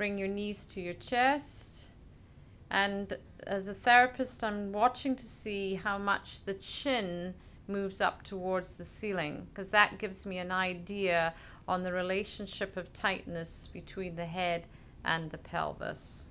bring your knees to your chest. And as a therapist, I'm watching to see how much the chin moves up towards the ceiling because that gives me an idea on the relationship of tightness between the head and the pelvis.